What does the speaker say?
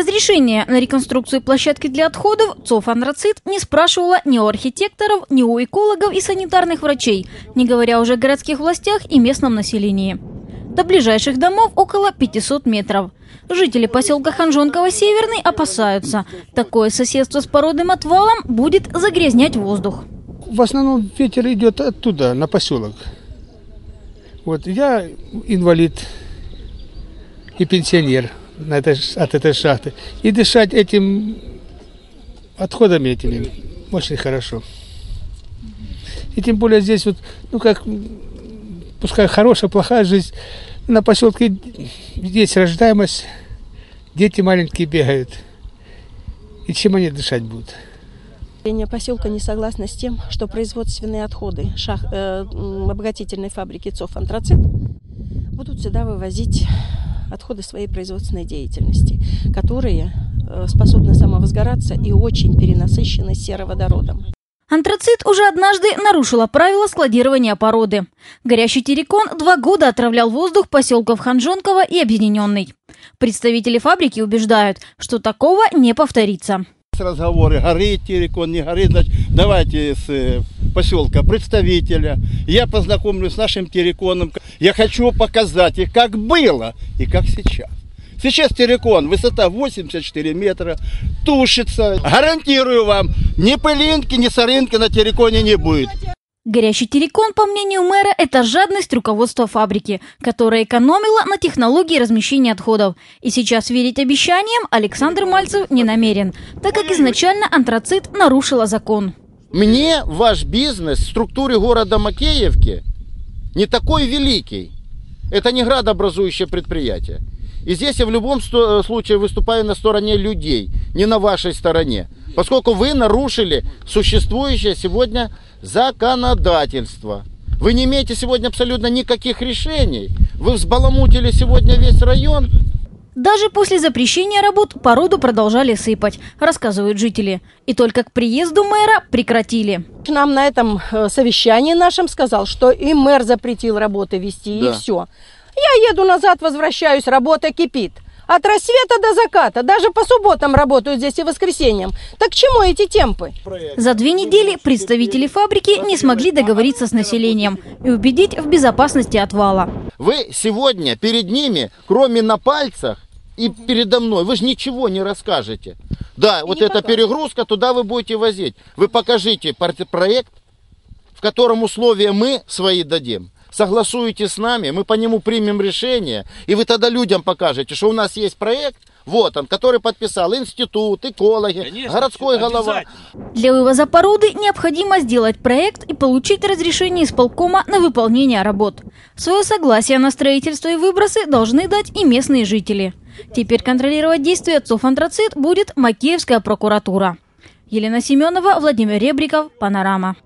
Разрешение на реконструкцию площадки для отходов ЦОФ «Антрацит» не спрашивала ни у архитекторов, ни у экологов и санитарных врачей, не говоря уже о городских властях и местном населении. До ближайших домов около 500 метров. Жители поселка Ханжонково-Северный опасаются. Такое соседство с породным отвалом будет загрязнять воздух. В основном ветер идет оттуда, на поселок. Вот я инвалид и пенсионер на этой, от этой шахты. И дышать этим отходами этими очень хорошо. И тем более здесь вот, ну как, пускай хорошая, плохая жизнь, на поселке есть рождаемость, дети маленькие бегают. И чем они дышать будут? Население поселка не согласно с тем, что производственные отходы шах, э, обогатительной фабрики ЦОФ «Антрацит» будут сюда вывозить отходы своей производственной деятельности, которые э, способны самовозгораться и очень перенасыщены сероводородом. Антрацит уже однажды нарушила правила складирования породы. Горящий террикон два года отравлял воздух поселков Ханжонково и Объединенный. Представители фабрики убеждают, что такого не повторится. Разговоры, горит террикон, не горит, значит, давайте с э, поселка представителя. Я познакомлюсь с нашим терриконом. Я хочу показать их, как было и как сейчас. Сейчас террикон, высота 84 метра, тушится. Гарантирую вам, ни пылинки, ни соринки на терриконе не будет. Горящий террикон, по мнению мэра, это жадность руководства фабрики, которая экономила на технологии размещения отходов. И сейчас верить обещаниям Александр Мальцев не намерен, так как изначально антрацит нарушила закон. Мне ваш бизнес в структуре города Макеевки не такой великий. Это не градообразующее предприятие. И здесь я в любом случае выступаю на стороне людей, не на вашей стороне. Поскольку вы нарушили существующее сегодня законодательство. Вы не имеете сегодня абсолютно никаких решений. Вы взбаламутили сегодня весь район. Даже после запрещения работ породу продолжали сыпать, рассказывают жители. И только к приезду мэра прекратили. Нам на этом э, совещании нашем сказал, что и мэр запретил работы вести, да. и все. Я еду назад, возвращаюсь, работа кипит. От рассвета до заката. Даже по субботам работают здесь и воскресеньям. Так к чему эти темпы? За две недели представители фабрики не смогли договориться с населением и убедить в безопасности отвала. Вы сегодня перед ними, кроме на пальцах и передо мной, вы же ничего не расскажете. Да, и вот эта перегрузка, туда вы будете возить. Вы покажите проект, в котором условия мы свои дадим согласуете с нами, мы по нему примем решение, и вы тогда людям покажете, что у нас есть проект, вот он, который подписал институт, экологи, Конечно, городской голова. Для вывоза породы необходимо сделать проект и получить разрешение исполкома на выполнение работ. Свое согласие на строительство и выбросы должны дать и местные жители. Теперь контролировать действия отцов антрацит будет Макеевская прокуратура. Елена Семенова, Владимир Ребриков, Панорама.